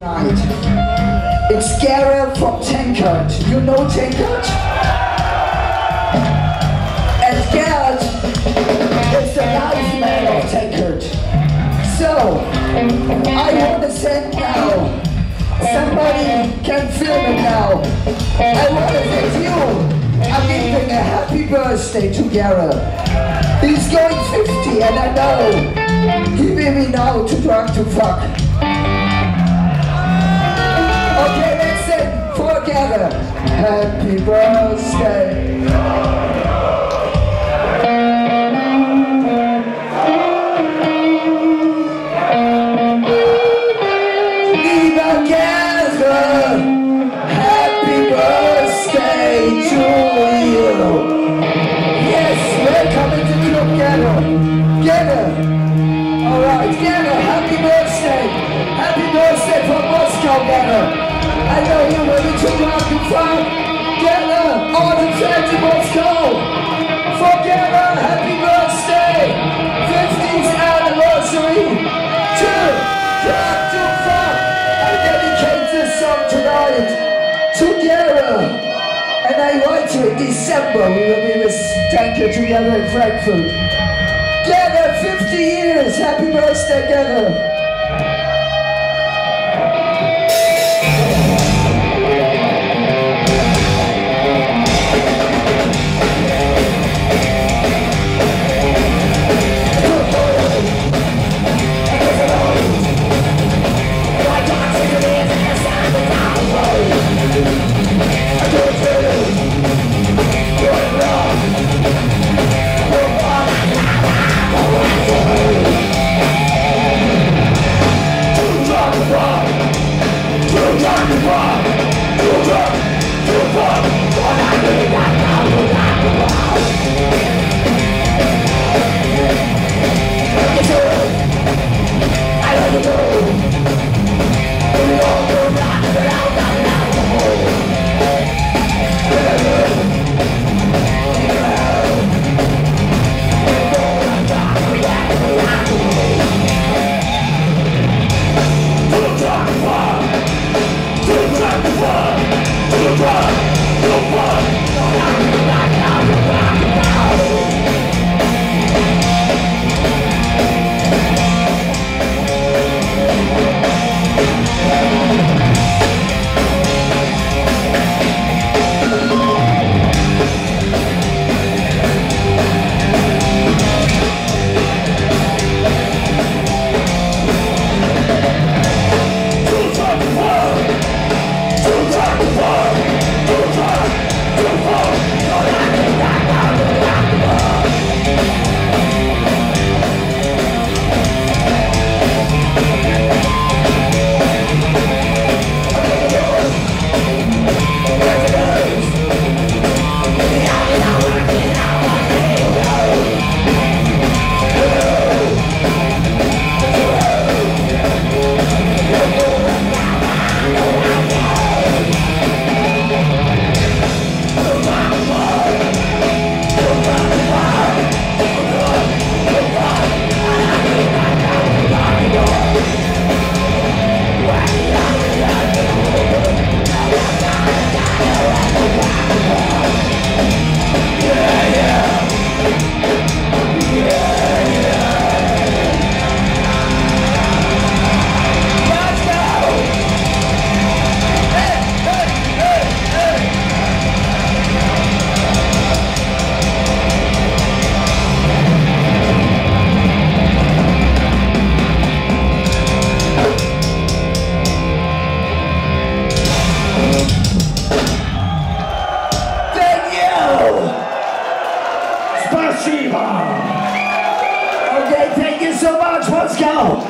It's Gareth from Tankard. You know Tankard? And Gareth is the life man of Tankard. So, I want to send now. Somebody can film it now. I want to thank you. I'm giving a happy birthday to Gareth. He's going 50 and I know he will be now too drunk to fuck. Together. Happy birthday. Happy birthday happy birthday. Happy birthday from Moscow, Gerhard. I know you're ready to rock and fun. Gerhard, all the fans in Moscow. For Gerhard, happy birthday. 50th anniversary. Two, rock to. I dedicate this song tonight to Gerhard. And I write you in December, we will be with Tankard together in Frankfurt. Together, 50 years. Happy birthday, together. Thank Okay, thank you so much, Let's go.